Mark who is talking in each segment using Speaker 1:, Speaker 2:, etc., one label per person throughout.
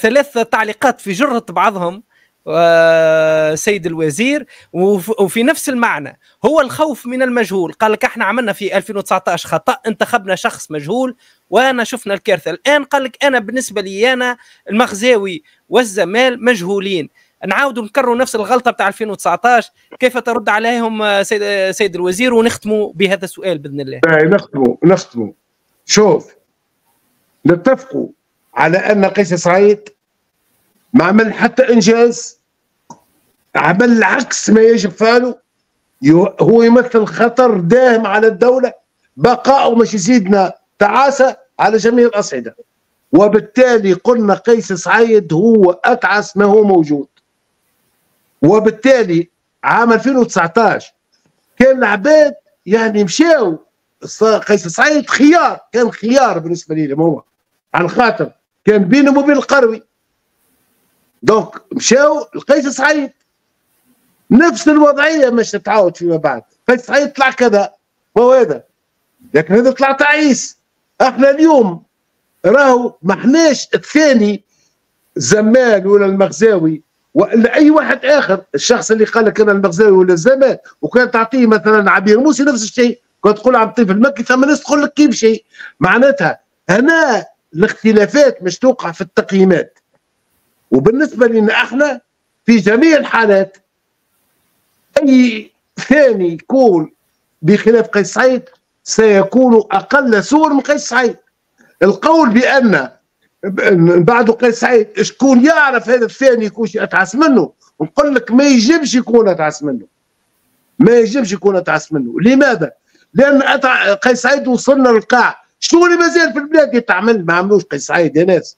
Speaker 1: ثلاث تعليقات في جرة بعضهم سيد الوزير وفي نفس المعنى. هو الخوف من المجهول. قال لك إحنا عملنا في 2019 خطأ انتخبنا شخص مجهول وأنا شفنا الكارثة. الآن قال لك أنا بالنسبة لي أنا المخزاوي والزمال مجهولين. نعاودوا نكرروا نفس الغلطة بتاع 2019 كيف ترد عليهم سيد سيد الوزير؟ ونختموا بهذا السؤال بإذن الله.
Speaker 2: نختموا نختموا شوف نتفقوا على أن قيس سعيد ما عمل حتى إنجاز عمل عكس ما يجب فعله. هو يمثل خطر داهم على الدولة بقاءه مش يزيدنا تعاسة على جميع الأصعدة. وبالتالي قلنا قيس سعيد هو أتعس ما هو موجود. وبالتالي عام 2019 كان العباد يعني مشاو. قيس سعيد خيار كان خيار بالنسبة لي هو على خاطر كان بينهم وبين القروي. دونك مشاو لقيس سعيد. نفس الوضعية مش تتعاود فيما بعد. قيس سعيد طلع كذا. هو هذا. لكن هذا طلع تعيس. إحنا اليوم راهو ما احناش الثاني زمان ولا المغزاوي. ولا اي واحد آخر. الشخص اللي قال لك أنا المغزاوي ولا الزمان وكان تعطيه مثلا عبير موسي نفس الشيء. كنت تقول عبد اللطيف المكي ثم ناس تقول لك كيف شيء. معناتها هنا الاختلافات مش توقع في التقييمات. وبالنسبة لنا إحنا في جميع الحالات أي ثاني يكون بخلاف قيس سعيد سيكون أقل سوء من قيس سعيد. القول بأن بعد قيس سعيد شكون يعرف هذا الثاني يكون اتعس منه؟ نقول لك ما يجبش يكون اتعس منه. ما يجبش يكون اتعس منه. لماذا؟ لأن قيس سعيد وصلنا للقاع. شنو اللي مازال في البلاد يتعمل ما عملوش قيس سعيد يا ناس؟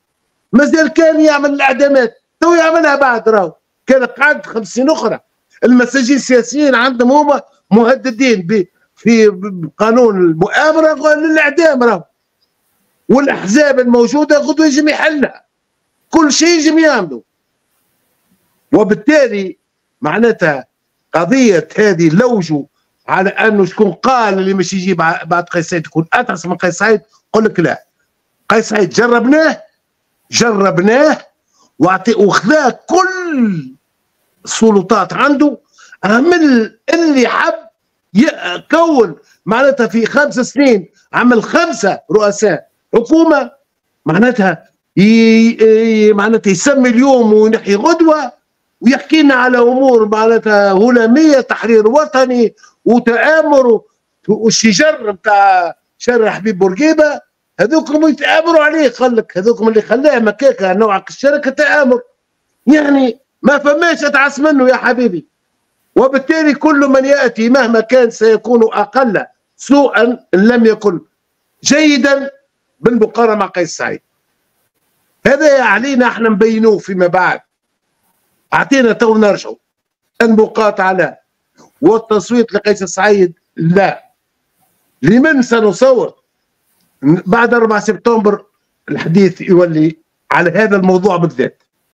Speaker 2: مازال كان يعمل الاعدامات. تو يعملها بعد راهو. كان قعد 50 أخرى. المساجين السياسيين عندهم هما مهددين في قانون المؤامرة للإعدام راهو. والأحزاب الموجودة غدوه يجم يحلها. كل شيء يجم يعملوا. وبالتالي معناتها قضية هذه لوجوا على أنه شكون قال اللي مش يجي بعد قيس سعيد يكون اتعس من قيس سعيد قل لك لا. قيس سعيد جربناه جربناه وخذا كل السلطات عنده. عمل اللي حب يكون معناتها في خمس سنين عمل خمسة رؤساء. حكومة معناتها معناتها يسمي اليوم وينحي غدوة ويحكي لنا على أمور معناتها هلاميه تحرير وطني وتآمر والشجر بتاع شارع حبيب بورقيبة هذوكم يتآمروا عليه قال لك هذوكم اللي خلاه مكاكه نوع الشركة تآمر. يعني ما فماش أتعس منه يا حبيبي. وبالتالي كل من يأتي مهما كان سيكون أقل سوءا إن لم يكن جيدا بالمقارنة مع قيس سعيد. هذا علينا إحنا نبينوه فيما بعد. أعطينا تو نرجعوا. المقاطعة والتصويت لقيس سعيد؟ لا. لمن سنصوت بعد 4 سبتمبر الحديث يولي على هذا الموضوع بالذات.